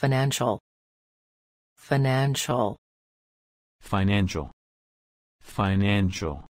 financial. Financial. Financial, financial,